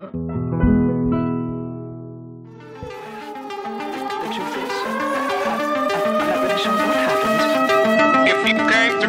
The truth is, what happened. If you came to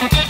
Thank you.